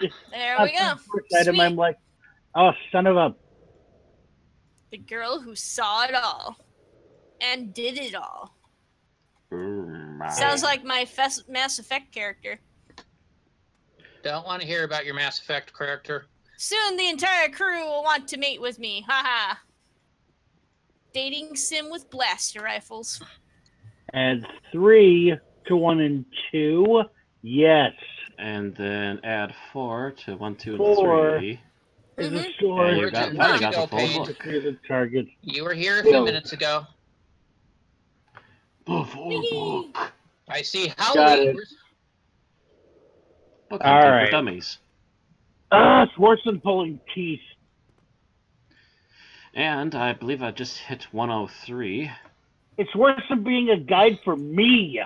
soon as it said There we go. first Sweet. I'm like, oh, son of a. The girl who saw it all and did it all. Mm, Sounds like my Fes- Mass Effect character. Don't want to hear about your Mass Effect character. Soon the entire crew will want to mate with me. Haha. Dating sim with blaster rifles. And three to one and two. Yes. And then add four to one, two, and Four. three. Is a sword. You got, you- got you the full Paige? book. the target. You were here a few Whoa. minutes ago. The full book. I see Got Howley. it. Book All hunting right. for dummies. Ah, it's worse than pulling teeth. And I believe I just hit 103. It's worse than being a guide for me.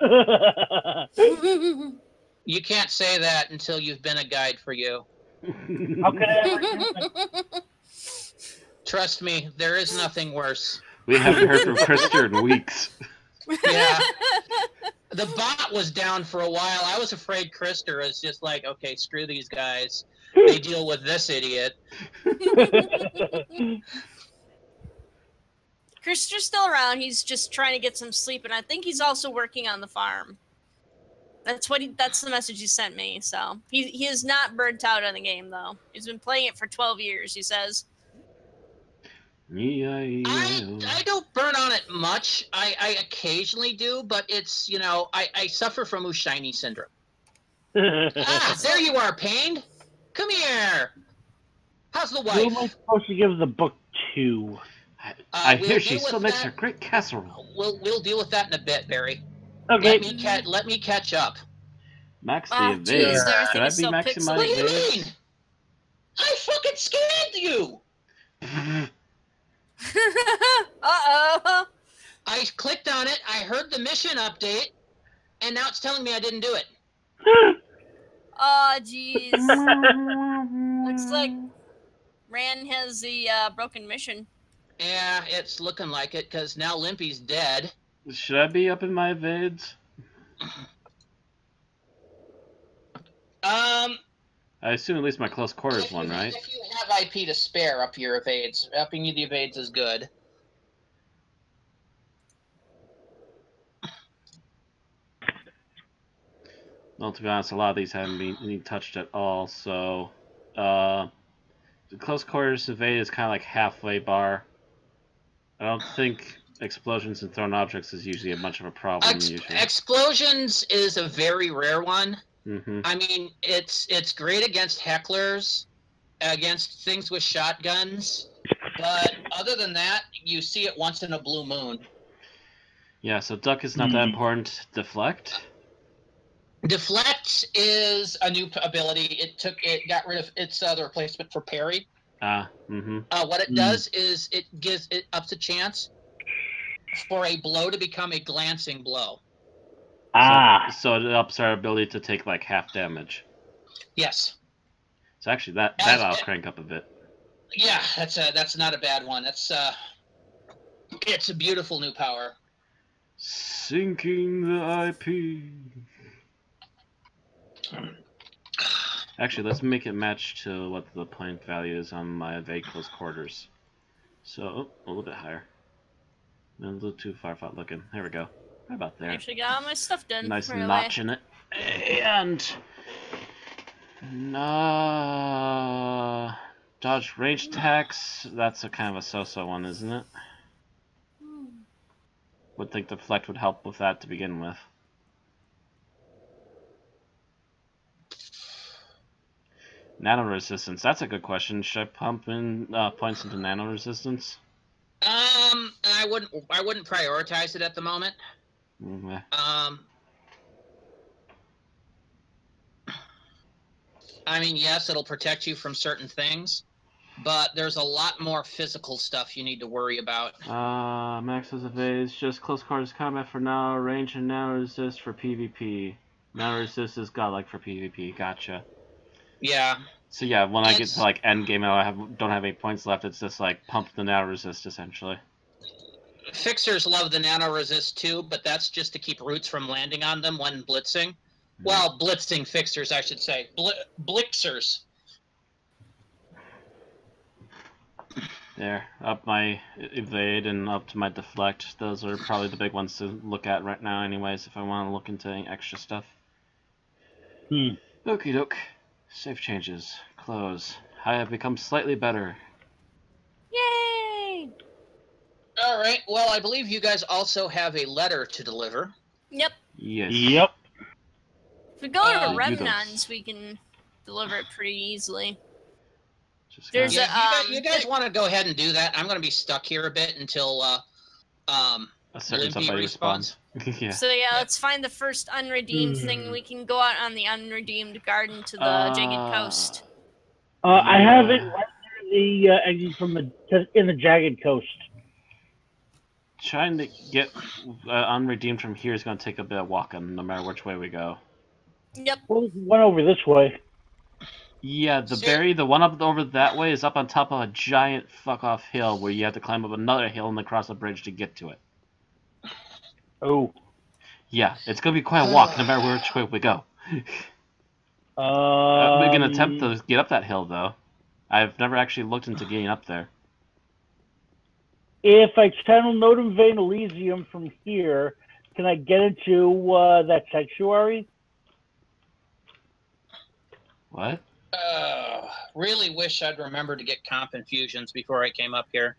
You can't say that until you've been a guide for you. How can I ever Trust me, there is nothing worse. we haven't heard from Krister in weeks. Yeah. The bot was down for a while. I was afraid Krister is just like, okay, screw these guys. They deal with this idiot. Krister's still around. He's just trying to get some sleep, and I think he's also working on the farm. That's what he. That's the message he sent me. So he he is not burnt out on the game though. He's been playing it for twelve years. He says. I, I don't burn on it much. I, I occasionally do, but it's, you know, I, I suffer from Ushiny syndrome. Ah, there you are, Pain. Come here. How's the Who am I wife? supposed to give the book to? I, Uh, I we'll hear she still makes that. her great casserole. We'll, we'll deal with that in a bit, Barry. Okay. Let me, ca- let me catch up. Max the Ah, evade. jeez, Should I is be so maxing What do you mean? I fucking scanned you. uh oh. I clicked on it. I heard the mission update, and now it's telling me I didn't do it. Oh jeez. Looks like Ran has the uh, broken mission. Yeah, it's looking like it because now Limpy's dead. Should I be up in my evades? Um, I assume at least my close quarters one, right? If you have IP to spare, up your evades. Upping you the evades is good. Well, to be honest, a lot of these haven't been, been touched at all. So, uh, the close quarters evade is kind of like halfway bar. I don't think explosions and thrown objects is usually a much of a problem. Ex- usually. explosions is a very rare one. hmm I mean, it's it's great against hecklers, against things with shotguns, but other than that, you see it once in a blue moon. Yeah, so duck is not that Hmm. important. Deflect. Deflect is a new ability. It took it got rid of it's uh, the replacement for parry. Ah, mm-hmm. Uh, what it Hmm. does is it gives it ups a chance for a blow to become a glancing blow. Ah. So, so it ups our ability to take like half damage. Yes. So actually, that As- that I'll crank up a bit. Yeah, that's a that's not a bad one. That's uh, it's a beautiful new power. Sinking the IP. Actually, let's make it match to what the point value is on my evade close quarters. So, oh, a little bit higher. A little too far out looking. There we go. Right about there. Actually got all my stuff done. Nice notch in it. And uh, dodge range attacks. That's a kind of a so-so one, isn't it? Hmm. Would think deflect would help with that to begin with. Nano resistance. That's a good question. Should I pump in uh, points into nano resistance? I wouldn't I wouldn't prioritize it at the moment. Mm, eh. Um, I mean, yes, it'll protect you from certain things, but there's a lot more physical stuff you need to worry about. Uh, Max's evades just close quarters combat for now. Range and nano resist for PvP. Nano resist is godlike for PvP. Gotcha. Yeah, So yeah, when I get to like end game I have don't have any points left, it's just like pump the nano resist essentially. Fixers love the nano resist too, but that's just to keep roots from landing on them when blitzing. Well, blitzing fixers, I should say. Bli- blixers. There, up my evade and up to my deflect. Those are probably the big ones to look at right now, anyways, if I want to look into any extra stuff. Hmm. Okie doke. Save changes. Close. I have become slightly better. Yay! All right. Well, I believe you guys also have a letter to deliver. Yep. Yes. Yep. If we go Uh, to you don't- Remnants, we can deliver it pretty easily. Just There's Yeah, a- you guys, um, you guys want to go ahead and do that? I'm going to be stuck here a bit until uh, um, a certain Limpy somebody responds. responds. yeah. So yeah, let's find the first unredeemed thing. Hmm. We can go out on the unredeemed garden to the Jagged Uh, Coast. Uh, I have it right near the uh, exit from the in the jagged coast. Trying to get uh, unredeemed from here is going to take a bit of walking, no matter which way we go. Yep. Well, there's one over this way. Yeah, the Ser- berry, the one up over that way, is up on top of a giant fuck off hill where you have to climb up another hill and then cross a bridge to get to it. Oh. Yeah, it's gonna be quite a walk no matter which way we go. Um, Uh, we can attempt to get up that hill though. I've never actually looked into getting up there. If I channel Notum Vein Elysium from here, can I get into uh, that sanctuary? What? uh, really wish I'd remembered to get comp infusions before I came up here.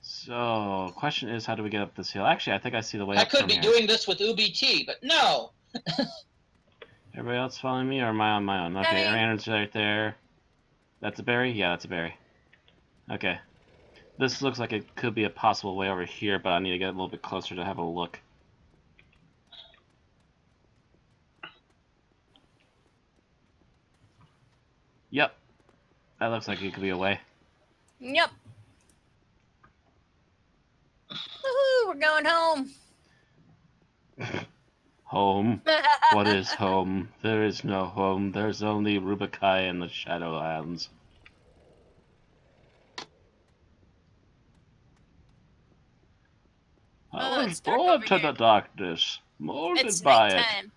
So, question is, how do we get up this hill? Actually, I think I see the way I up could be here. doing this with UBT, but no. Everybody else following me, or am I on my own? Okay, Berry. Aaron's right there. That's a berry? Yeah, that's a berry. Okay. This looks like it could be a possible way over here, but I need to get a little bit closer to have a look. Yep. That looks like it could be a way. Yep. Woohoo! We're going home. Home. What is home? There is no home. There's only Rubi-Ka and the Shadowlands. I was it's dark to here. the darkness, molded It's by it. nighttime.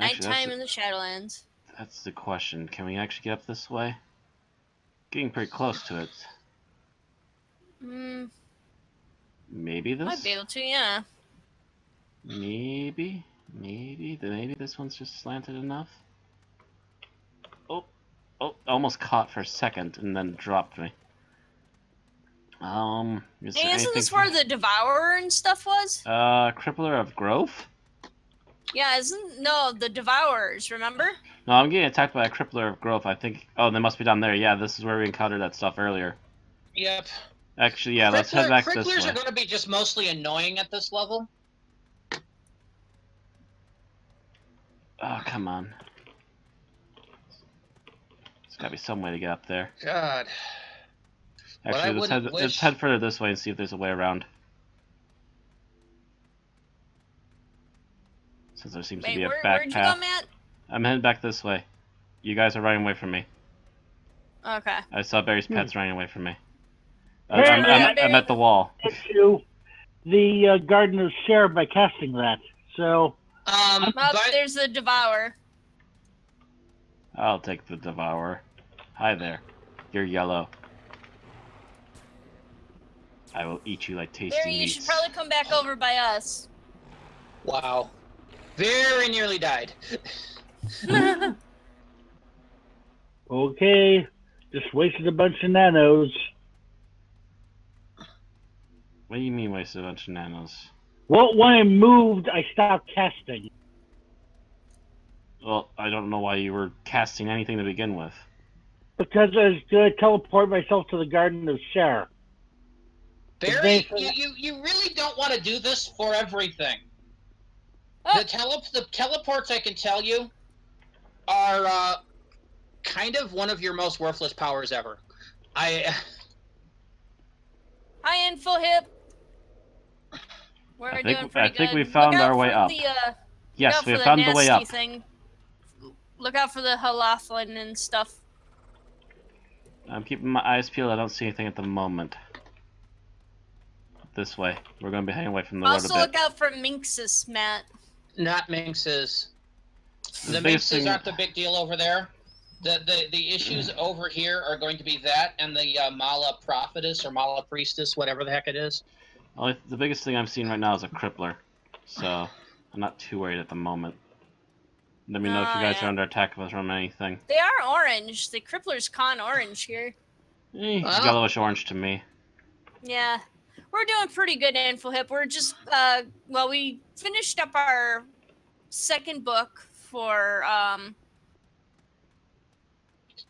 Actually, Nighttime in the Shadowlands. that's the question. Can we actually get up this way? Getting pretty close to it. Hmm. Maybe this? Might be able to, yeah. Maybe? Maybe? Maybe this one's just slanted enough? Oh, oh, almost caught for a second and then dropped me. Um, is hey, isn't this where the Devourer and stuff was? Uh, Crippler of Growth? Yeah, isn't no the Devourers? Remember? No, I'm getting attacked by a Crippler of Growth. I think. Oh, they must be down there. Yeah, this is where we encountered that stuff earlier. Yep. Actually, yeah, let's head Crippler- back this Cripplers way. are going to be just mostly annoying at this level. Oh, come on. There's gotta be some way to get up there. God. What I Actually, let's head, wouldn't let's head further this way and see if there's a way around. Since there seems to be a where, back where'd you path. go, Matt? I'm heading back this way. You guys are running away from me. Okay. I saw Barry's Hmm. pets running away from me. I, Barry, I'm, I'm, I'm at the wall. Into the uh, Garden of Shere by casting that. So Um, Oh, but there's the Devourer. I'll take the Devourer. Hi there. You're yellow. I will eat you like tasty Barry, you should probably come back over by us. wow, very nearly died. okay, just wasted a bunch of nanos. What do you mean wasted a bunch of nanos? Well, when I moved, I stopped casting. Well, I don't know why you were casting anything to begin with. Because I was going to teleport myself to the Garden of Shere. Barry, you, you, you really don't want to do this for everything. Oh. The tele the teleports, I can tell you, are uh, kind of one of your most worthless powers ever. I Hi, Info Hip. We're I doing think- pretty I think we found Look out our way for up. The, uh, look Yes, out we for have found the way nasty up. Thing. Look out for the Halathlin and stuff. I'm keeping my eyes peeled. I don't see anything at the moment. This way. We're going to be heading away from the road Also, look out for minxes, Matt. not minxes. The The minxes thing- aren't the big deal over there. The, the the issues over here are going to be that and the uh, Mala prophetess or Mala priestess, whatever the heck it is. Only the biggest thing I'm seeing right now is a crippler, so I'm not too worried at the moment. Let me know if you Oh, guys yeah. are under attack from anything. They are orange. The cripplers con orange here. Eh, Well. yellowish orange to me. Yeah. We're doing pretty good, Info Hip. We're just, uh, well, we finished up our second book for um,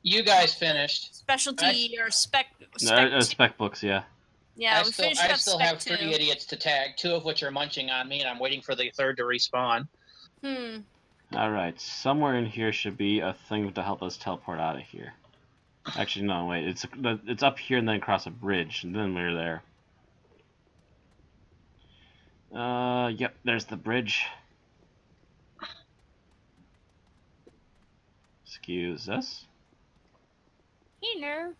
You guys finished. specialty or spec. No, spec uh, spec books, yeah. yeah, I we still, finished I up still spec have two. three idiots to tag, two of which are munching on me, and I'm waiting for the third to respawn. Hmm. All right, somewhere in here should be a thing to help us teleport out of here. Actually, no, wait. It's it's up here and then across a bridge, and then we're there. Uh, yep. There's the bridge. Excuse us. You know.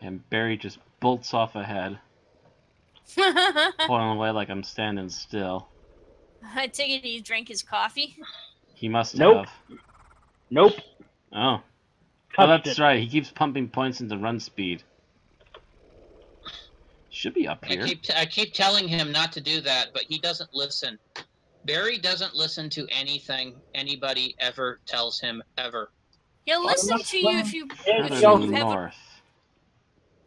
And Barry just bolts off ahead, pulling away like I'm standing still. I take it he drank his coffee. He must Nope. have. Nope. Oh. Oh, Touched that's it. right. He keeps pumping points into run speed. Should be up I here. keep, I keep telling him not to do that, but he doesn't listen. Barry doesn't listen to anything anybody ever tells him ever. He'll listen to you if you. Yeah, if Further he also- you have a, north.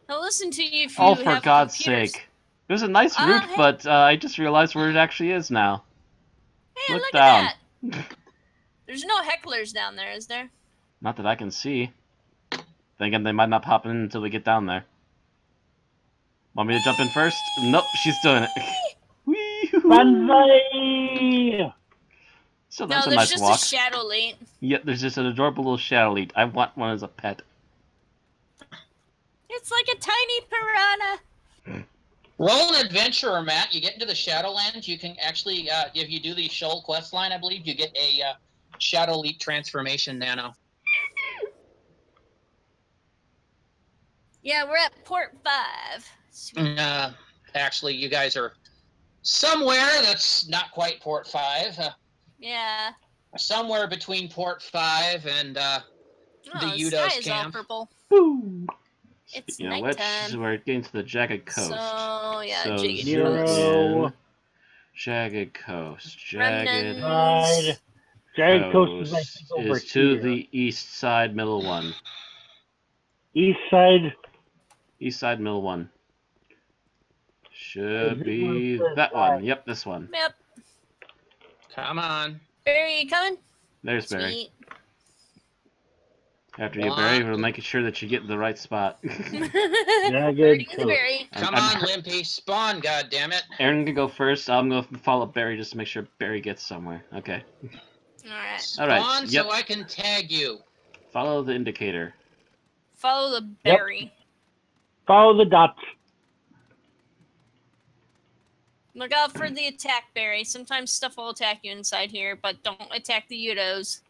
he'll listen to you if you Oh, for have God's computers. sake! It was a nice Uh, route, hey. but uh, I just realized where it actually is now. Hey, Look look, down. at that. There's no hecklers down there, is there? Not that I can see. Thinking they might not pop in until we get down there. Want me to jump in first? Nope, she's doing it. Whee-hoo. Banzai! So No, that's a nice walk. No, there's nice just walk. a shadow lane. yeah, there's just an adorable little shadow lead. I want one as a pet. It's like a tiny piranha. Roll an adventurer, Matt. You get into the Shadowlands. You can actually, uh, if you do the Shoal quest line, I believe you get a uh, Shadow Leap transformation nano. Yeah, we're at port five. Sweet. Uh, actually, you guys are somewhere that's not quite Port Five. Uh, Yeah. somewhere between Port Five and uh, Oh, The the Yuttos sky is all camp. purple. Woo! It's Speaking of which, nighttime. we're getting to the Jagged Coast. So yeah, So Jagged zero Coast. Jagged Coast. Jagged Remnants. Side. Jagged Coast is, I Coast think, over is to here. the east side, middle one. east side. East side, middle one. Should Is be one that side? one. Yep, this one. Yep. come on. Barry, you coming? There's Barry. After you, Barry, we're making sure that you get in the right spot. Jagged Barry, Coast. Barry. Come I'm- on, Limpy. Spawn, goddammit. Aaron can go first. I'm going to follow Barry just to make sure Barry gets somewhere. Okay. All right. Spawn All right, yep. so I can tag you. Follow the indicator. Follow the Yep. Barry. Follow the dots. Look out for the attack, Barry. Sometimes stuff will attack you inside here, but don't attack the Yuttos.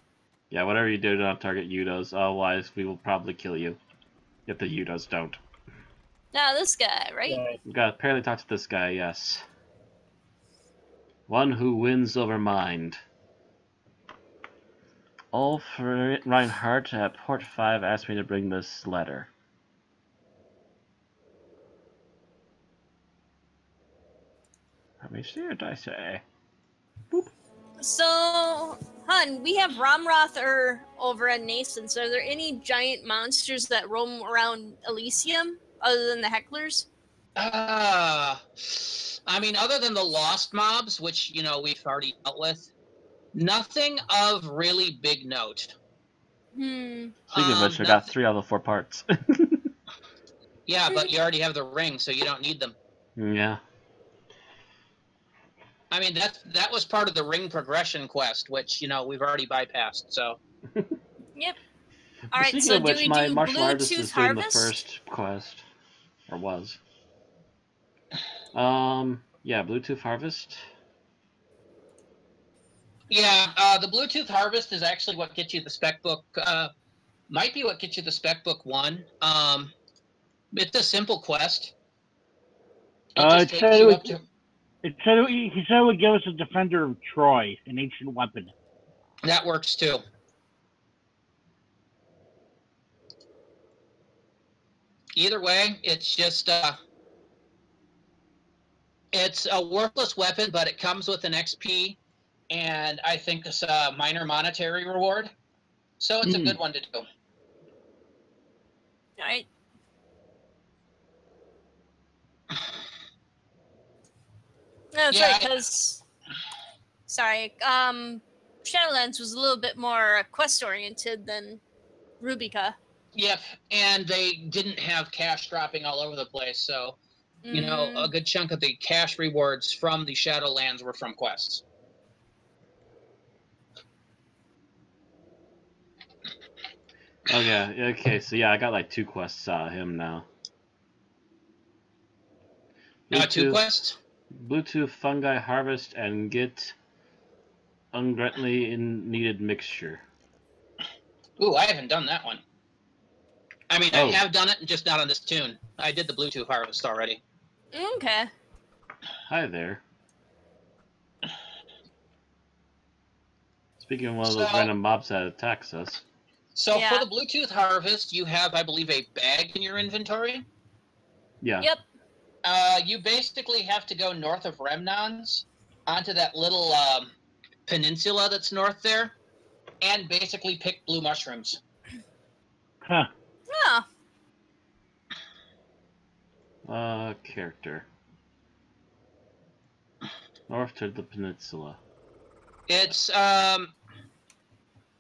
Yeah, whatever you do, don't target Yuttos. Otherwise, we will probably kill you. If the Yuttos don't. Now this guy, right? Yeah. We got to apparently talk to this guy, yes. One who wins over mind. Alfred Reinhardt at Port 5 asked me to bring this letter. Me see it, I say. Boop. So, Hun, we have Ramrother over at Nascence. Are there any giant monsters that roam around Elysium other than the hecklers? Uh, I mean, other than the lost mobs, which, you know, we've already dealt with, nothing of really big note. Hmm. Speaking of Um, which, I got three out of the four parts. Yeah, but you already have the ring, so you don't need them. yeah. I mean, that that was part of the ring progression quest, which, you know, we've already bypassed, so. Yep. All right. Speaking So of do which, we my do martial artist Bluetooth is doing Harvest? the first quest. Or was. Um, yeah, Bluetooth Harvest. Yeah, uh, the Bluetooth Harvest is actually what gets you the spec book. Uh, might be what gets you the spec book one. Um, it's a simple quest. It Uh, just it takes said you it up to. It said it, he said it would give us a defender of Troy, an ancient weapon. That works too. Either way, it's just uh, it's a worthless weapon, but it comes with an XP, and I think it's a minor monetary reward. So it's a Hmm. good one to do. All right. No, that's Yeah, right. Because, sorry, um, Shadowlands was a little bit more quest oriented than Rubi-Ka. Yep, and they didn't have cash dropping all over the place, so you know Mm, a good chunk of the cash rewards from the Shadowlands were from quests. Oh yeah. Okay. So yeah, I got like two quests out of him now. Uh, two Bluetooth- quests. Bluetooth fungi harvest and get ungreatly in needed mixture. Ooh, I haven't done that one. I mean, Oh. I have done it, just not on this tune. I did the Bluetooth harvest already. okay. Hi there. Speaking of one of those So- random mobs that attacks us. So Yeah. for the Bluetooth harvest, you have, I believe, a bag in your inventory. Yeah. Yep. Uh, you basically have to go north of Remnons onto that little um, peninsula that's north there, and basically pick blue mushrooms. Huh. Oh, Uh, character. North to the peninsula. It's um,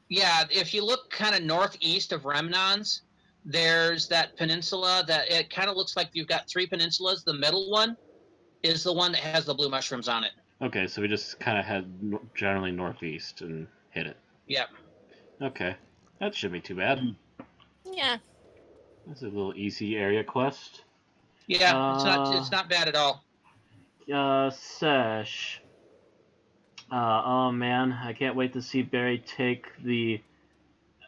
yeah. If you look kind of northeast of Remnons, there's that peninsula that it kind of looks like you've got three peninsulas. The middle one is the one that has the blue mushrooms on it. Okay, so we just kind of head generally northeast and hit it. Yep. Okay, that shouldn't be too bad. yeah. That's a little easy area quest. Yeah, it's not Uh, it's not bad at all. Uh, Sesh. Uh, oh man, I can't wait to see Barry take the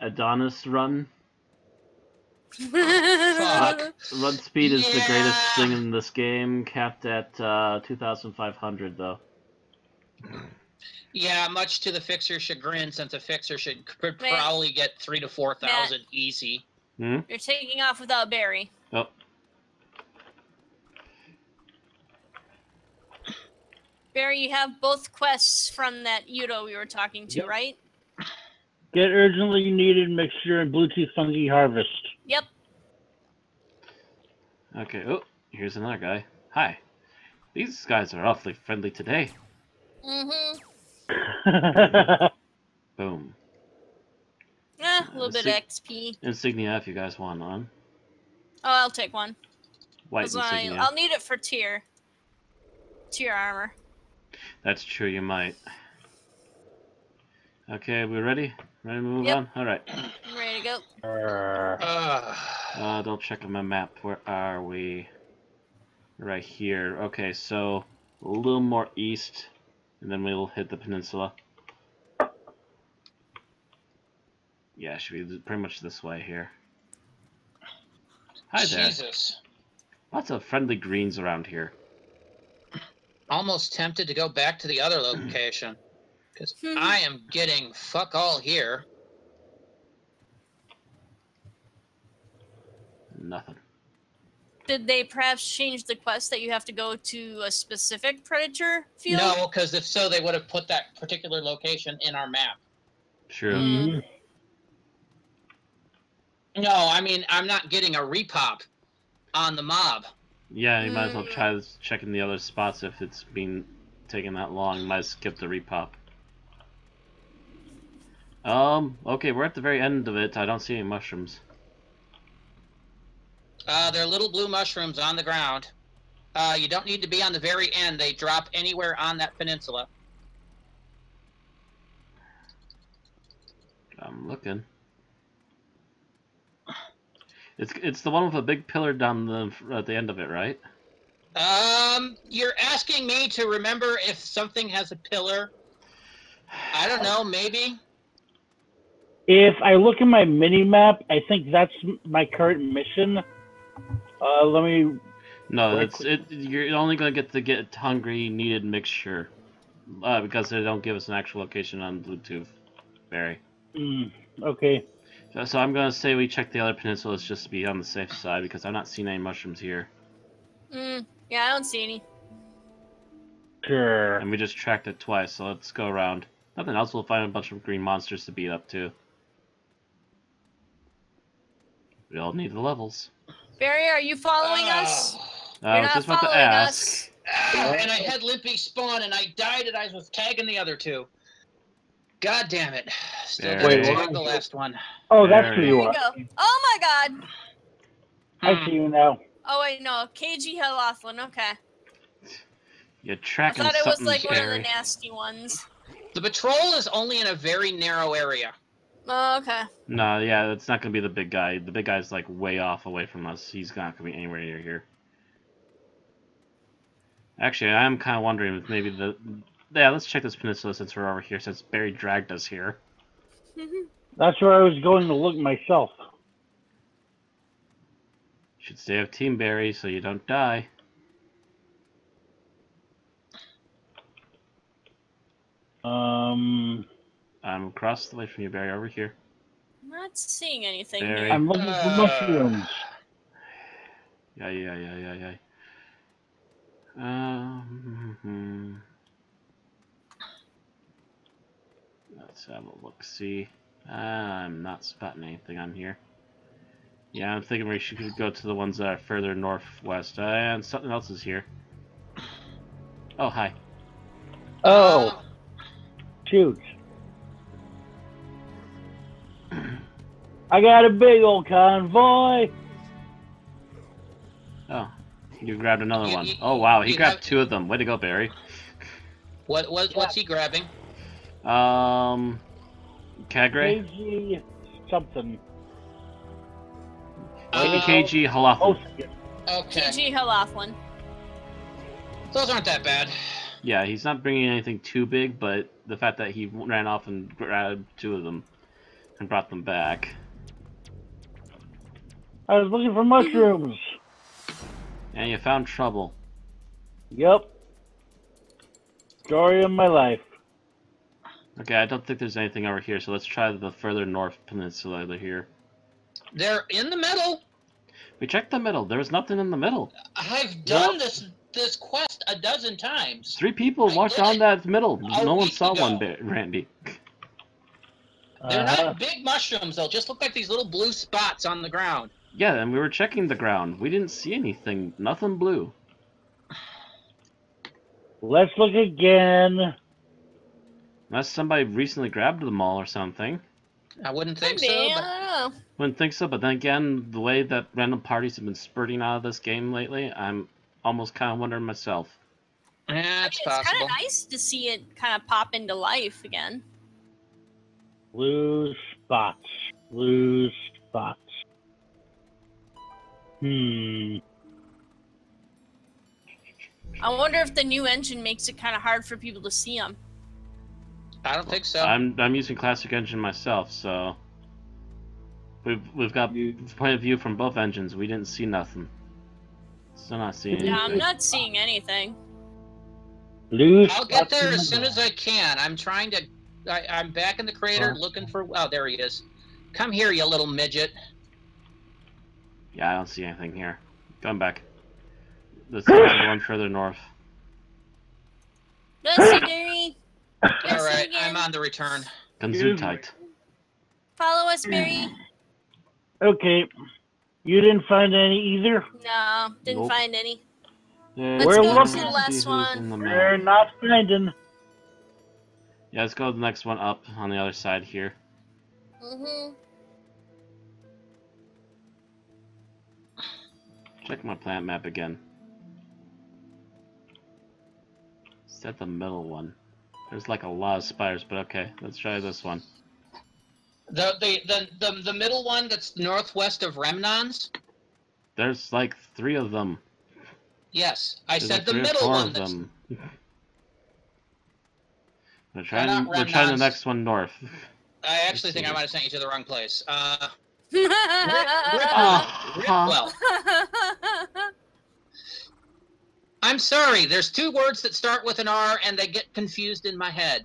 Adonis run. Fuck. Run speed is the greatest thing in this game, capped at uh, 2,500 though. Yeah, much to the fixer's chagrin, since the fixer should could Man. probably get three to four thousand easy. Hmm? You're taking off without Barry. Oh, Barry, you have both quests from that Yutto we were talking to, Yep. right? Get urgently needed mixture and Bluetooth fungi harvest. Yep. okay. Oh, here's another guy. Hi. These guys are awfully friendly today. Mm-hmm. Boom. Eh, a little Uh, bit of XP. Insignia if you guys want on. Oh, I'll take one. White 'Cause I, insignia. I'll need it for tier. Tier armor. That's true, you might. Okay, we're ready? Ready to move Yep. on? Alright. I'm ready to go. Uh, Uh, don't check on my map. Where are we? Right here. Okay, so a little more east, and then we'll hit the peninsula. Yeah, it should be pretty much this way here. Hi there. Jesus. Lots of friendly greens around here. Almost tempted to go back to the other location. Because I am getting fuck all here. Nothing. Did they perhaps change the quest that you have to go to a specific predator field? No, because if so, they would have put that particular location in our map. True. Mm. No, I mean, I'm not getting a repop on the mob. Yeah, you might as well Mm. try this- checking the other spots if it's been taking that long. You might skip the repop. Um, okay, we're at the very end of it. I don't see any mushrooms. Uh, they're little blue mushrooms on the ground. Uh, you don't need to be on the very end. They drop anywhere on that peninsula. I'm looking. It's it's the one with a big pillar down the at the end of it, right? Um, you're asking me to remember if something has a pillar. I don't know, maybe. If I look at my mini map, I think that's my current mission. Uh, let me. No, it's it. You're only gonna get the get hungry needed mixture, uh, because they don't give us an actual location on Bluetooth, Barry. Mm, okay. So, so I'm gonna say we check the other peninsulas just to be on the safe side because I'm not seeing any mushrooms here, Mm, yeah, I don't see any. Sure. and we just tracked it twice. So let's go around. Nothing else. We'll find a bunch of green monsters to beat up too. We all need the levels. Barry, are you following us? Oh. Uh, I You're was not just about to following ask. us. Ah, and I had Limpy spawn, and I died, and I was tagging the other two. God damn it! Still There didn't it is. tag the last one. Oh, that's There who you you are. go. Oh my god. I see you now. Oh wait, no, KG Helathlan. Okay, You're tracking. I tracking thought it was something, like one of the nasty ones. The patrol is only in a very narrow area. Oh, okay. No, yeah, it's not gonna be the big guy. The big guy's like way off away from us. He's not gonna be anywhere near here. Actually, I'm kind of wondering if maybe the yeah. Let's check this peninsula since we're over here. Since Barry dragged us here. That's where I was going to look myself. Should stay with Team Barry so you don't die. Um, I'm across the way from you, Barry. Over here. I'm not seeing anything Barry. I'm looking for Uh, mushrooms. Yeah, yeah, yeah, yeah, yeah. Um, hmm. Let's have a look. See, I'm not spotting anything on here. Yeah, I'm thinking we should go to the ones that are further northwest. Uh, and something else is here. Oh, hi. Oh, shoot. I got a big old convoy. Oh, you grabbed another You- one. you- Oh, wow, he grabbed have- two of them. Way to go, Barry. What, what what's he grabbing? Um, Kagre? KG something. Uh, KG Halafel. Oh, Okay, KG Helathlan. those aren't that bad. Yeah, he's not bringing anything too big, but the fact that he ran off and grabbed two of them and brought them back. I was looking for mushrooms. And you found trouble. Yep. Story of my life. Okay, I don't think there's anything over here, so let's try the further north peninsula over here. They're in the middle. We checked the middle. There was nothing in the middle. I've done this this quest a dozen times. Three people I walked did down that middle. No one saw ago. one bit, Randy. They're Uh-huh. not big mushrooms. They'll just look like these little blue spots on the ground. Yeah, and we were checking the ground. We didn't see anything. Nothing blue. Let's look again. Unless somebody recently grabbed them all or something. I wouldn't think Could be, so, I but don't know. Wouldn't think so, but then again, the way that random parties have been spurting out of this game lately, I'm almost kind of wondering myself. yeah, I mean, it's it's kind of nice to see it kind of pop into life again. Blue spots. Blue spots. Hmm. I wonder if the new engine makes it kind of hard for people to see them. I don't think so. I'm I'm using Classic Engine myself, so we've we've got point of view from both engines. We didn't see nothing. Still not seeing Yeah, I'm not seeing anything. Blue I'll get there as soon as I can. I'm trying to. I, I'm back in the crater Oh. looking for. Oh, there he is. Come here, you little midget. Yeah, I don't see anything here. Going back. This is the one further north. Let's see, Barry. All Let's see right, again. I'm on the return. Ganzu tight. Follow us, Barry. Okay. You didn't find any either? No, didn't Nope. find any. Let's go look to the last one. the We're not finding. Yeah, let's go to the next one up on the other side here. Mm-hmm. Check my plant map again. Set the middle one? There's like a lot of spiders, but okay, let's try this one. The the the the, the middle one that's northwest of Remnons. There's like three of them. Yes, I There's said like the middle four one. of That's, them. We're trying, we're trying the next one north. I actually think I might have sent you to the wrong place. Uh, Rip- huh. well, I'm sorry. There's two words that start with an R and they get confused in my head.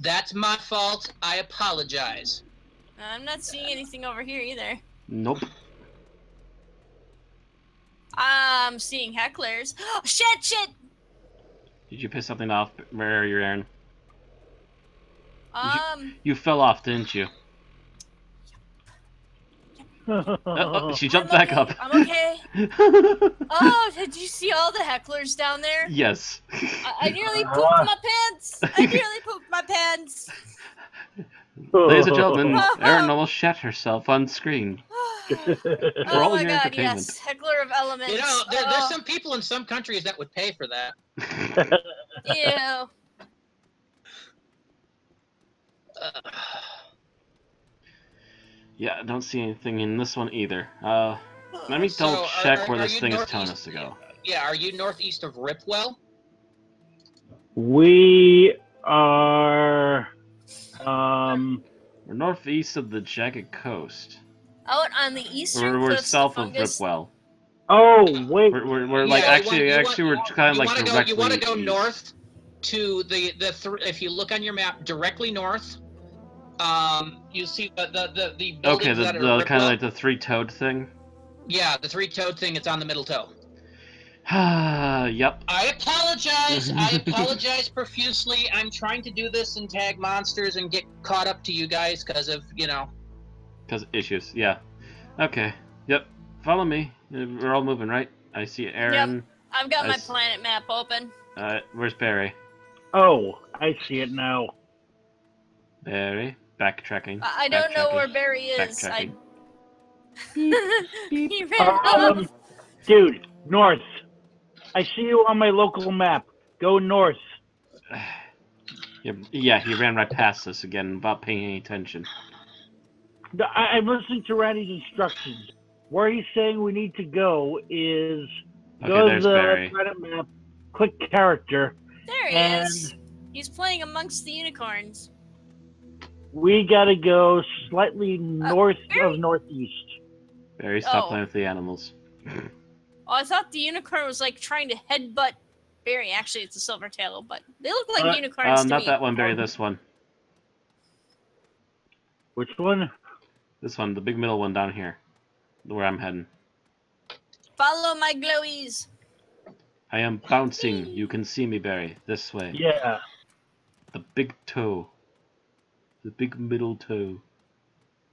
That's my fault. I apologize. I'm not seeing anything over here either. Nope. I'm seeing hecklers. Oh, shit, shit. Did you piss something off? Where are you, Aaron? Um, You fell off, didn't you? Oh, she jumped I'm back okay, up. I'm okay. Oh, did you see all the hecklers down there? yes. I, I nearly pooped my pants. I nearly pooped my pants. Ladies and gentlemen, Erin almost shat herself on screen. oh all my your god, entertainment. yes, heckler of elements. You know, there, there's Oh, some people in some countries that would pay for that. Ew. Yeah, I don't see anything in this one either. Uh, let me double are- check are- where are this you thing is telling us to go. yeah, are you northeast of Ripwell? we are. Um. We're northeast of the Jagged Coast. Out on the eastern We're, we're cliffs south of of. Ripwell. Oh wait. We're, we're, we're like Yeah, you actually, want- actually, want- we're kind of like wanna go, directly. You want to go east. north to the the th- if you look on your map directly north, um, you see the the the, the buildings Okay, the, that are the kind of like the three-toed thing. yeah, the three-toed thing. It's on the middle toe. yep. I apologize. I apologize profusely. I'm trying to do this and tag monsters and get caught up to you guys because of you know. Because issues. Yeah. Okay. Yep. Follow me. We're all moving, right? I see Aaron. Yep. I've got I my s- planet map open. Uh, where's Barry? Oh, I see it now. Barry. Backtracking. I I don't know where Barry is. I... Backtracking. he ran off. Um, dude, north. I see you on my local map. Go north. Yeah, yeah, he ran right past us again without paying any attention. I, I'm listening to Randy's instructions. Where he's saying we need to go is Okay, go to the Barry. planet map, click character. There he And- is. He's playing amongst the unicorns. We gotta go slightly north Barry. of northeast. Barry, stop Oh. playing with the animals. Oh, I thought the unicorn was like trying to headbutt Barry. Actually, it's a silver tail, but they look like Uh, unicorns Uh, to not me. that one, Barry. This one. Which one? This one, the big middle one down here, where I'm heading. Follow my glowies. I am bouncing. You can see me, Barry. This way. Yeah. The big toe. The big middle toe.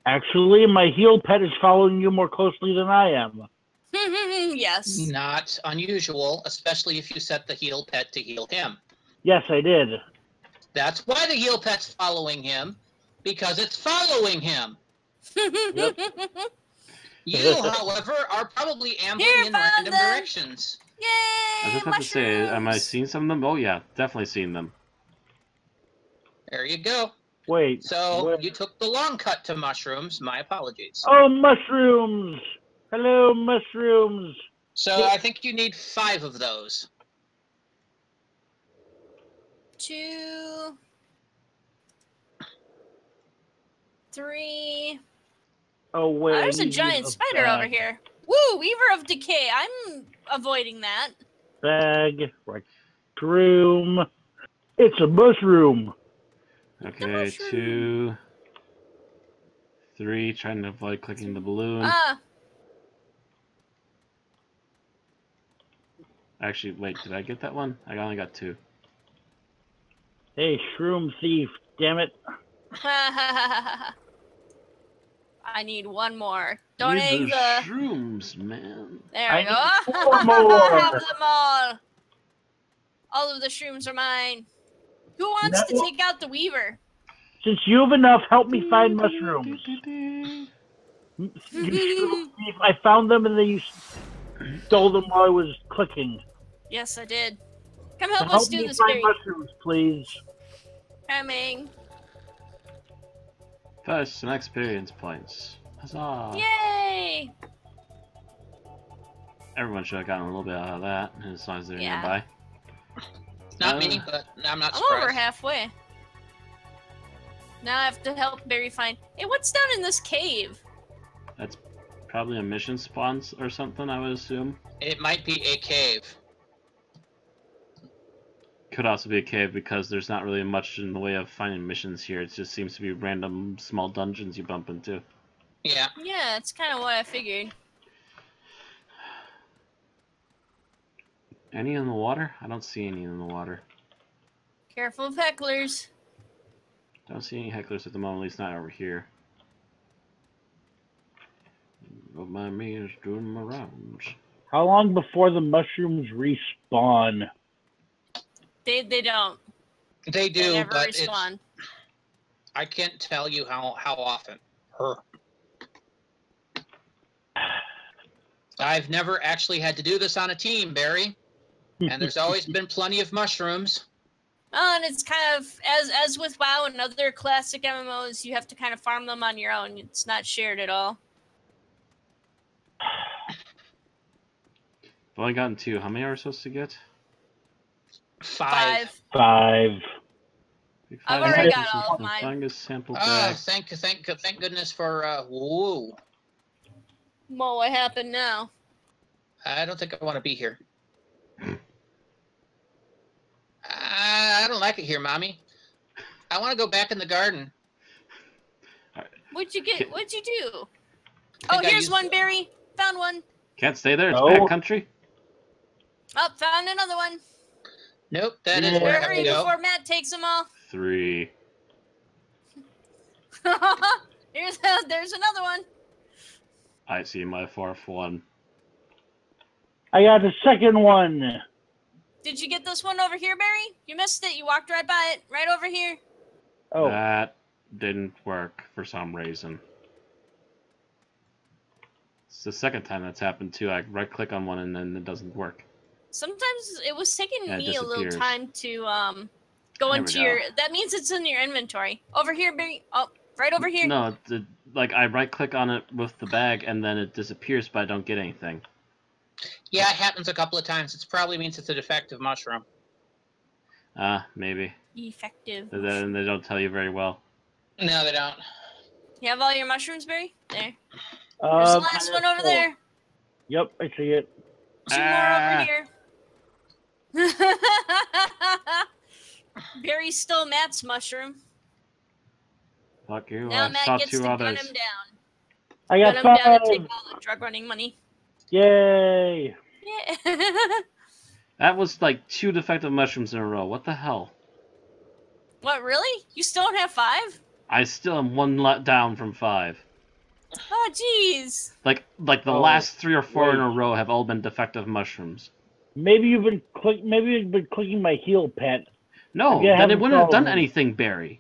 Actually, my heel pet is following you more closely than I am. yes. Not unusual, especially if you set the heel pet to heal him. Yes, I did. That's why the heel pet's following him, because it's following him. You, however, are probably ambling Here, in random them. directions. Yay! I just have to say, am I seeing some of them? Oh yeah, definitely seeing them. There you go. Wait. So where- you took the long cut to mushrooms. My apologies. Oh, mushrooms! Hello, mushrooms. So I think you need five of those. Two. Three. Oh wait. I there's a giant a spider over here. Woo! Weaver of Decay. I'm avoiding that. Bag, right. Room. It's a mushroom. Okay, two, three. Trying to avoid clicking the balloon. Ah, Actually, wait, did I get that one? I only got two. Hey, shroom thief! Damn it! I need one more. Don't Need the the. shrooms, man. There I we go. need four more. I have them all. All of the shrooms are mine. Who wants to No. take out the Weaver? Since you have enough, help me find mushrooms. You shroom thief! I found them and then you stole them while I was clicking. Yes, I did. Come help help us do me this, find Barry. mushrooms, please. Coming. First, some experience points. Huzzah! Yay! Everyone should have gotten a little bit out of that, as long as they're Yeah. nearby. Not Uh, me, but I'm not I'm surprised. over halfway. Now I have to help Barry find. Hey, what's down in this cave? That's probably a mission spawn or something, I would assume. It might be a cave. Could also be a cave because there's not really much in the way of finding missions here. It just seems to be random small dungeons you bump into. Yeah. Yeah, that's kind of what I figured. Any in the water? I don't see any in the water. Careful of hecklers. Don't see any hecklers at the moment, at least not over here. But my mind me is doing my rounds. How long before the mushrooms respawn? They they don't. They do, They do, never but it's, respawn. I can't tell you how how often. Her. I've never actually had to do this on a team, Barry. And there's always been plenty of mushrooms. Oh, and it's kind of as as with WoW and other classic MMOs, you have to kind of farm them on your own. It's not shared at all. I've only gotten two. How many are we supposed to get? Five. Five. Big I've already got all of and mine. Fungus sample Oh, bag. thank thank thank goodness for uh woo. Well, what happened now? I don't think I want to be here. I I don't like it here, mommy. I want to go back in the garden. What'd you get? What'd you do? Oh, I here's used- one berry. Found one. Can't stay there. It's No. back country. Oh, found another one. Nope, that is Yeah. where I have Hurry to go. before Matt takes them all. Three. here's there's another one. I see my fourth one. I got the second one. Did you get this one over here, Barry? You missed it. You walked right by it. Right over here. Oh, That didn't work for some reason. It's the second time that's happened too. I right click on one and then it doesn't work. Sometimes it was taking Yeah, it me a little time to um go There we into go. your. That means it's in your inventory. Over here, Barry. Oh, right over here. No, it, it- like I right click on it with the bag and then it disappears, but I don't get anything. Yeah, it happens a couple of times. It probably means it's a defective mushroom. Ah, maybe. Effective. But Then they don't tell you very well. No, they don't. You have all your mushrooms, Barry? There. There's um, the last one over there. Yep, I see it. Two Ah. more over here. Barry's still Matt's mushroom. Fuck you. Now I Matt saw gets two to gun him down. I Gun got him down and five. take all the drug running money. Yay! Yeah. That was like two defective mushrooms in a row. What the hell? what, really? You still don't have five? I still am one let down from five. Oh, jeez. Like like the Oh, last three or four in a row have all been defective mushrooms. Maybe you've been click. Maybe you've been clicking my heal pet. No, Yeah, then it wouldn't have done anything, Barry.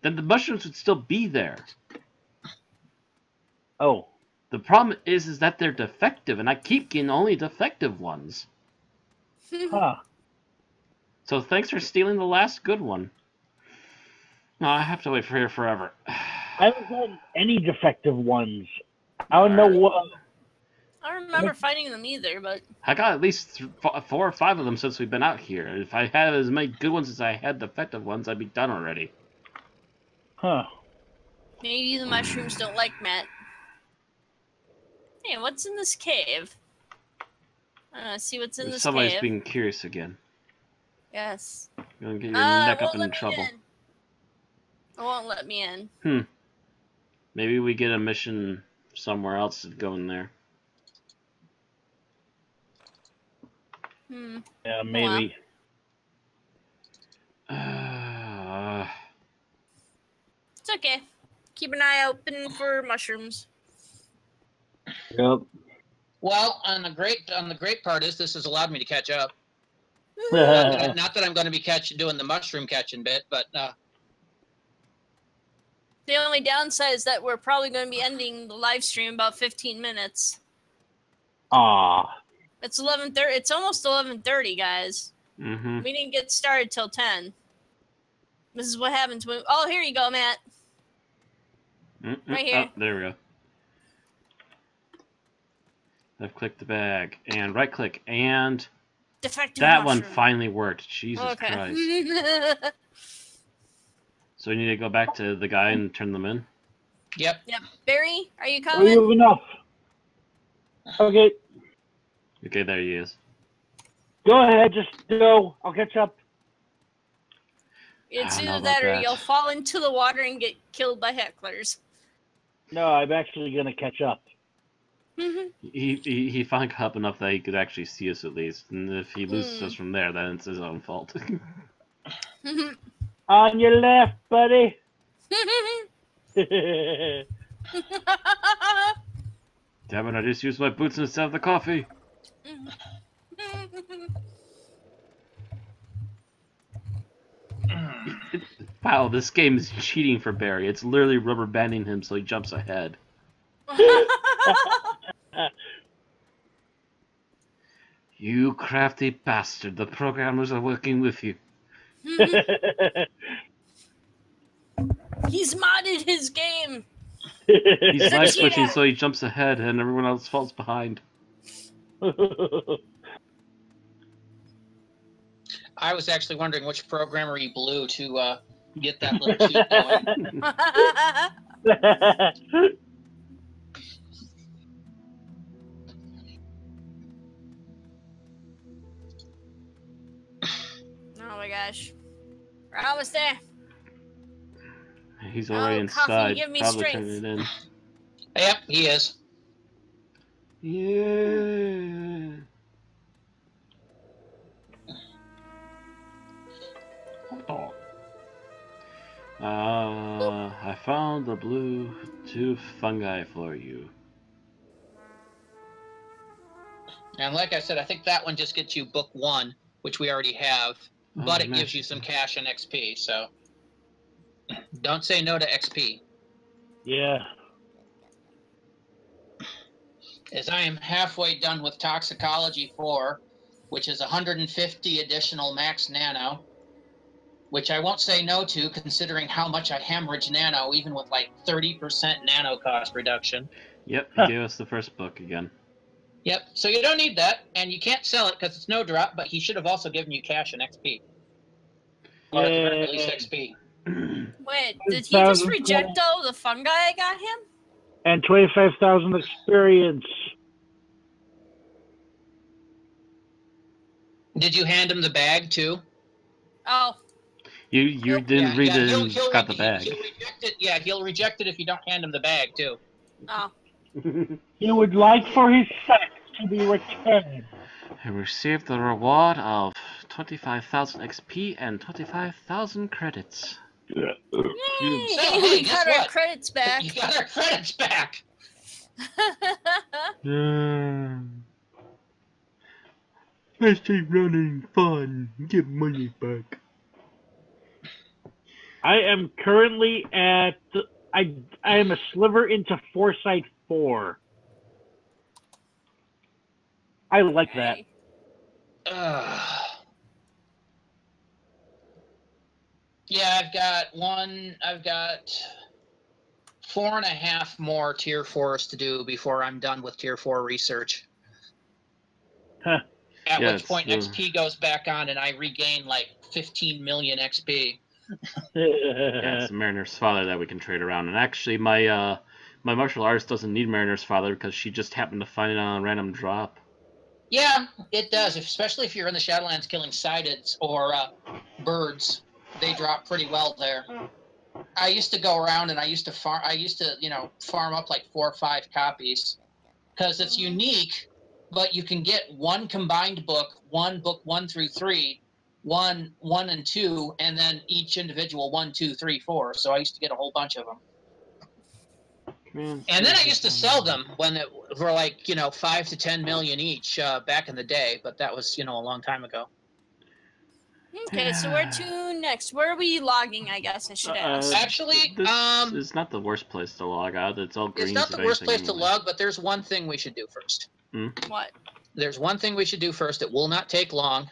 Then the mushrooms would still be there. Oh, The problem is is that they're defective, and I keep getting only defective ones. huh. So thanks for stealing the last good one. No, I have to wait for here forever. I haven't gotten any defective ones. I don't know what. I don't remember finding them either, but I got at least th- four or five of them since we've been out here. If I had as many good ones as I had defective ones, I'd be done already. Huh. maybe the mushrooms don't like Matt. Hey, what's in this cave? Uh, see what's in this cave. Somebody's cave. being curious again. Yes. You're gonna get your it neck up won't in trouble. in. It won't let me in. Hmm. Maybe we get a mission somewhere else to go in there. Hmm. Yeah, maybe. Uh, It's okay. Keep an eye open for mushrooms. Yep. Well, on the great on the great part is this has allowed me to catch up. Not that, I, not that I'm going to be catching doing the mushroom catching bit, but uh, The only downside is that we're probably going to be ending the live stream about 15 minutes. Ah. It's 11:30. It's almost 11:30, guys. mm-hmm. We didn't get started till 10. This is what happens when. Oh, here you go, Matt. Right here. Oh, there we go. Left click the bag and right click and Defective. that one finally worked. Jesus okay. Christ. So we need to go back to the guy and turn them in. yep. yep. Barry, are you We coming? have enough. Okay, Okay, there he is. go ahead. Just go. I'll catch up. It's I don't know either that or that. you'll fall into the water and get killed by hecklers. No, I'm actually gonna catch up. He, he he finally caught up enough that he could actually see us at least, and if he loses Hmm. us from there, then it's his own fault. On your left, buddy. Damn it! I just used my boots instead of the coffee. Wow, this game is cheating for Barry. It's literally rubber banding him so he jumps ahead. You crafty bastard! The programmers are working with you. He's modded his game. He's a switching so he jumps ahead and everyone else falls behind. I was actually wondering which programmer he blew to uh, get that little cheat going. Oh my gosh. We're almost there. He's already Oh, coffee, inside. give me Probably strength. turning it in. Yep, he is. Yeah. Oh. Uh, I found the blue two fungi for you. And like I said, I think that one just gets you book one, which we already have, Oh, but Oh, it nice. gives you some cash and XP. So don't say no to XP. yeah. As I am halfway done with Toxicology 4, which is 150 additional max nano, which I won't say no to considering how much I hemorrhage nano, even with like 30% nano cost reduction. Yep, he gave us the first book again. Yep, so you don't need that, and you can't sell it because it's no drop, but he should have also given you cash and XP. Or at least XP. Wait, did he just reject all the fungi I got him? And twenty-five thousand experience. Did you hand him the bag too? Oh, You you Nope. didn't Yeah, read yeah, it he'll- and he'll- got the bag. He'll reject it. Yeah, he'll reject it if you don't hand him the bag too. oh. He would like for his sex to be returned. He received the reward of 25,000 XP and 25,000 credits. Yay! hey, we guess got our what? credits back. You got our credits back. Yeah. Let's keep running fun. Get money back. I am currently at. I I am a sliver into Foresight four. I like that. Hey. Ugh. yeah, I've got one. I've got four and a half more tier fours to do before I'm done with tier four research. Huh. At Yeah, which point uh, XP goes back on and I regain like 15 million XP. Yeah, it's Mariner's father that we can trade around. And actually, my uh, my martial artist doesn't need Mariner's father because she just happened to find it on a random drop. Yeah, it does, especially if you're in the Shadowlands killing sideds or uh, birds. They drop pretty well there. I used to go around and I used to farm. I used to, you know, farm up like four or five copies because it's unique. But you can get one combined book, one book one through three, one one and two, and then each individual one, two, three, four. So I used to get a whole bunch of them. Man, And then I used to sell them when it were like, you know, five to ten million each uh, back in the day, but that was, you know, a long time ago. Okay, so where to next? Where are we logging? I guess I should Uh, ask. Actually, um, it's not the worst place to log out. It's all green. it's not the worst place to log, but there's one thing we should do first. what? There's one thing we should do first. It will not take long.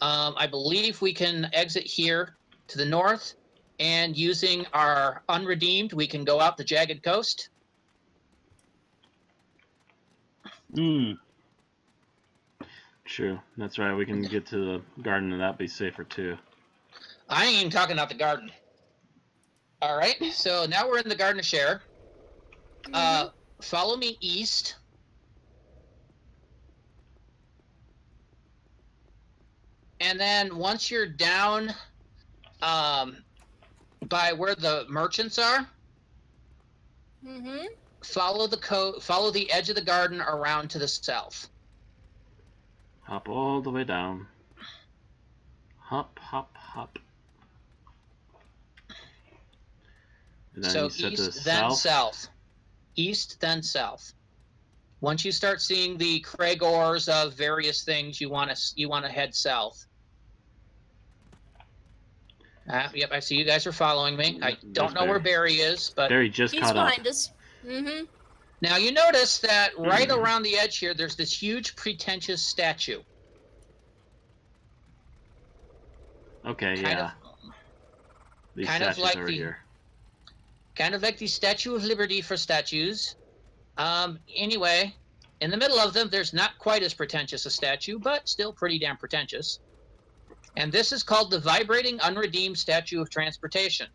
Um, I believe we can exit here to the north, and using our unredeemed, we can go out the jagged coast. Hmm. True. That's right. We can get to the garden and that'd be safer too. I ain't even talking about the garden. All right, so now we're in the Garden of Shere. Uh, follow me east. And then once you're down um, by where the merchants are. Mm-hmm. Follow the co- follow the edge of the garden around to the south. Hop all the way down. Hop, hop, hop. And then so you the east, then south. south. East, then south. Once you start seeing the Cragors of various things, you want to you want to head south. Uh, yep, I see you guys are following me. I don't know where Barry. Barry is, but Barry just He's caught up. behind us. Mm-hmm. now you notice that right Mhm. around the edge here, there's this huge pretentious statue. Okay, Kind yeah. of, These kind of like over the- here. kind of like the Statue of Liberty for statues. Um, anyway, in the middle of them, there's not quite as pretentious a statue, but still pretty damn pretentious. And this is called the Vibrating Unredeemed Statue of Transportation.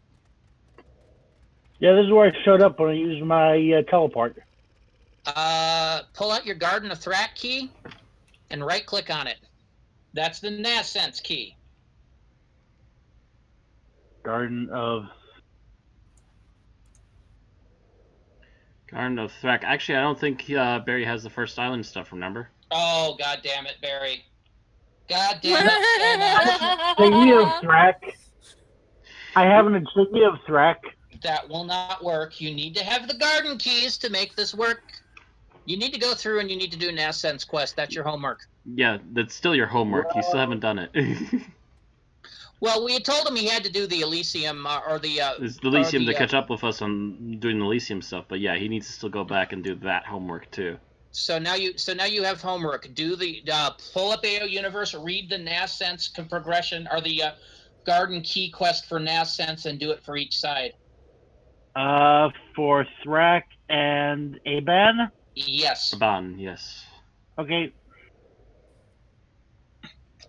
Yeah, this is where I showed up when I used my uh, teleport. Uh, pull out your Garden of Thrak key and right click on it. That's the Nascence key. Garden of. Garden of Thrak. Actually, I don't think uh, Barry has the first island stuff, remember? Oh, god damn it, Barry. God damn it. Insignia of Thrak. I have an insignia of Thrak. that will not work. You need to have the garden keys to make this work. You need to go through and you need to do Nascence quest. That's your homework. Yeah, that's still your homework. You still haven't done it. Well, we had told him he had to do the Elysium uh, or the. Uh, it's the Elysium the, to uh, catch up with us on doing the Elysium stuff, but yeah, he needs to still go back and do that homework too. So now you so now you have homework. Do the uh, pull up AO Universe, read the Nascence progression or the uh, garden key quest for Nascence, and do it for each side. Uh, for Thrak and Aban. Yes, Ban, yes. Okay,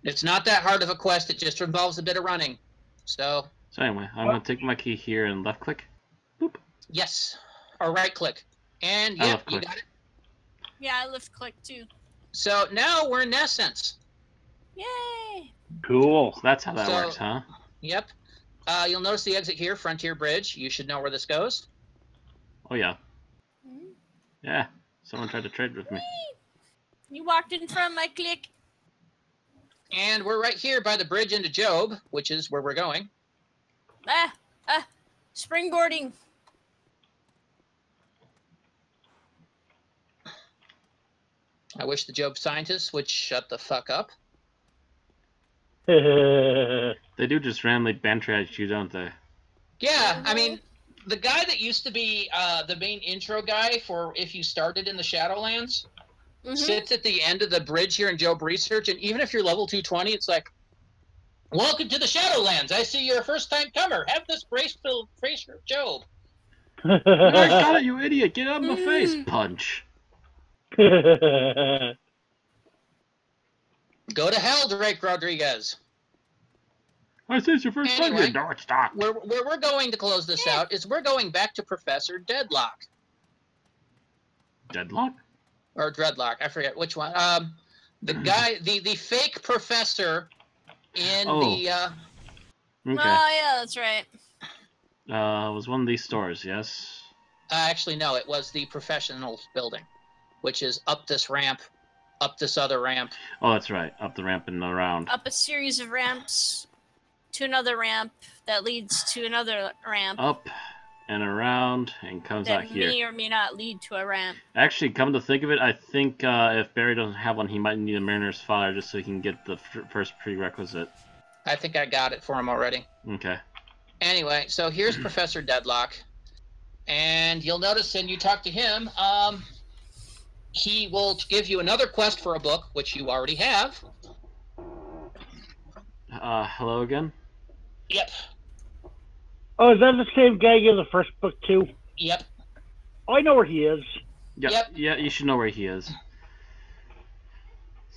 it's not that hard of a quest. It just involves a bit of running. So So anyway, I'm gonna take my key here and left click. Boop. yes, or right click, and yeah, you got it. Yeah, I left click too. So now we're in essence. Yay! cool. That's how that So- works, huh? Yep. Uh, you'll notice the exit here, Frontier Bridge. You should know where this goes. Oh yeah. Mhm. Yeah. Someone tried to trade with me. You walked in front of my click. And we're right here by the bridge into Jobe, which is where we're going. Ah, ah, springboarding. I wish the Jobe scientists would shut the fuck up. They do just randomly banter at you, don't they? Yeah, I mean, the guy that used to be uh, the main intro guy for if you started in the Shadowlands Mhm. sits at the end of the bridge here in Jobe Research, and even if you're level 220, it's like, Welcome to the Shadowlands. I see you're a first time comer. Have this bracelet face of Jobe. I got it, you idiot! Get out of my face! Mm. Punch. Go to hell, Drake Rodriguez. I said it's your first time. Anyway. No, it's not. Where, where we're going to close this out is we're going back to Professor Deadlock Deadlock? or Dreadlock. I forget which one. Um, the guy, the the fake professor in Oh. the. Uh, Okay. Oh yeah, that's right. Uh, it was one of these stores, yes? uh, actually, no, it was the professional building, which is up this ramp, up this other ramp. Oh, that's right. Up the ramp and around. Up a series of ramps to another ramp that leads to another ramp Up and around and comes out here. may or may not lead to a ramp. Actually, come to think of it, I think uh, if Barry doesn't have one, he might need a Mariner's Fire just so he can get the f- first prerequisite. I think I got it for him already. Okay. Anyway, so here's Professor Deadlock, and you'll notice, and you talk to him. Um, he will give you another quest for a book, which you already have. Uh, hello again? Yep, oh, is that the same guy in the first book too? yep. Oh, I know where he is. Yeah, Yep. yeah, you should know where he is.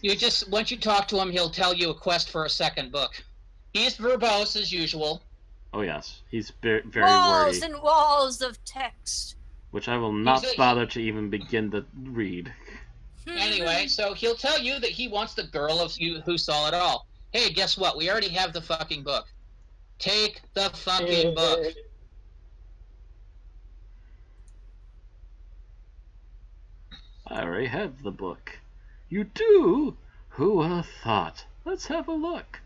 You just once you talk to him, he'll tell you a quest for a second book. He's verbose as usual. Oh, yes. He's very, very walls wordy, and walls of text. Which I will not He's a- bother to even begin to read. Hmm. Anyway, so he'll tell you that he wants the girl of you who saw it all. Hey, guess what? We already have the fucking book. Take the fucking book. I already have the book. You do? Who would have thought? Let's have a look.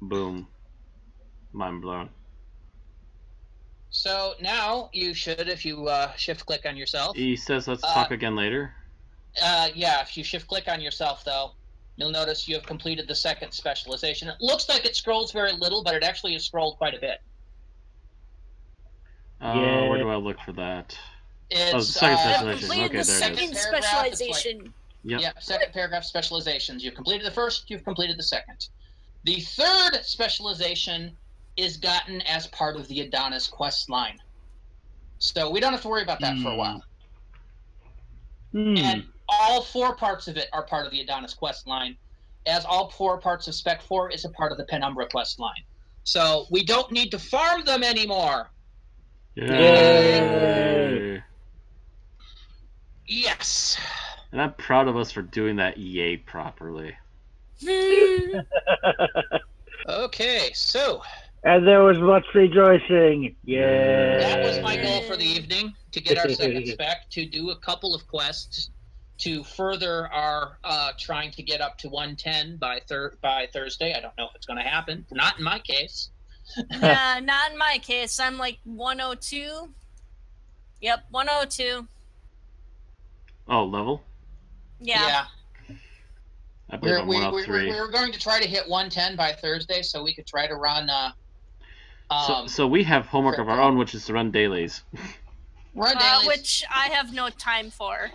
Boom. Mind blown. So now you should, if you uh, shift click on yourself. He says let's Uh, talk again later. Uh, yeah, if you shift click on yourself, though, you'll notice you have completed the second specialization. It looks like it scrolls very little, but it actually has scrolled quite a bit. Uh, yeah. Where do I look for that? It's Oh, the second uh, specialization. Okay, the there second is. Paragraph, it's like- Yep. Yeah, second paragraph specializations. You've completed the first, you've completed the second. The third specialization is gotten as part of the Adonis quest line. So we don't have to worry about that for a while. Hmm. And all four parts of it are part of the Adonis quest line, as all four parts of Spec 4 is a part of the Penumbra quest line. So we don't need to farm them anymore. Yay! Yes. And I'm proud of us for doing that yay properly. Okay, so and there was much rejoicing. Yeah. that was my goal for the evening to get our second spec, to do a couple of quests to further our uh, trying to get up to 110 by thir- by Thursday. I don't know if it's going to happen. Not in my case. nah, not in my case. I'm like 102. Yep, 102. Oh, level? Yeah. I believe We're, I'm we, we, 103. we, we were going to try to hit 110 by Thursday, so we could try to run. Uh, so, um, so we have homework of our own, which is to run dailies. run Uh, which I have no time for.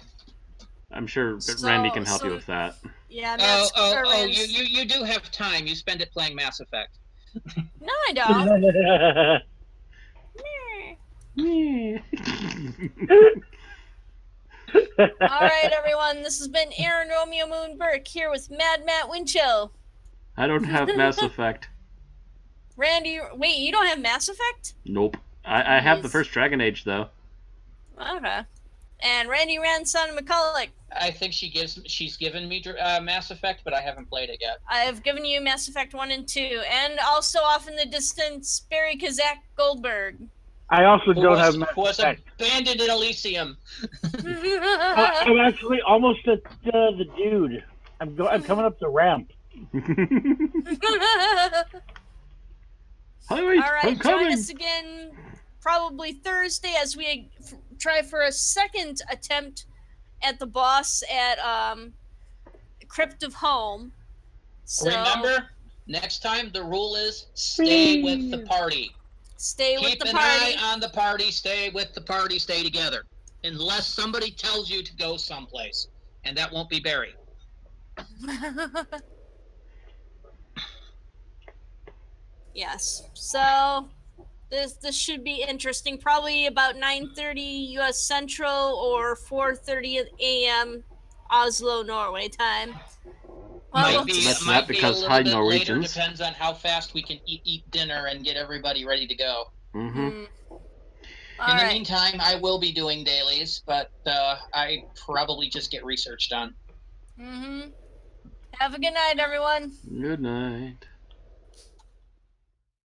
I'm sure So- Randy can help you with that. Yeah, Oh, Matt's oh, oh! Rand's- You, you, you do have time. You spend it playing Mass Effect. No, I don't. All right, everyone. This has been Aaron Romeo Moon Burke here with Mad Matt Winchell. I don't have Mass Effect. Randy, wait, you don't have Mass Effect? Nope. I, I have the first Dragon Age though. Okay. And Randy Ranson McCulloch. I think she gives. She's given me uh, Mass Effect, but I haven't played it yet. I have given you Mass Effect 1 and 2. And also off in the distance, Barry Kazak Goldberg. I also Who don't was, have Mass was Effect. abandoned in Elysium. I- I'm actually almost at uh, the dude. I'm go- I'm coming up the ramp. Hi, wait, All right, I'm join us again probably Thursday as we f- try for a second attempt at the boss at um, Crypt of Home. So Remember, next time the rule is stay with the party. stay with the party. Keep an eye on the party. Stay with the party. Stay together. Unless somebody tells you to go someplace, and that won't be Barry. yes. So this this should be interesting. Probably about 9:30 U.S. Central or 4:30 a.m. Oslo, Norway time. Well, might be, just- That's might not be because a little hi, Norwegians. Later, depends on how fast we can eat, eat dinner and get everybody ready to go. Mm-hmm. Mm. In All the right. meantime, I will be doing dailies, but uh, I probably just get research done. Mm-hmm. Have a good night, everyone. Good night.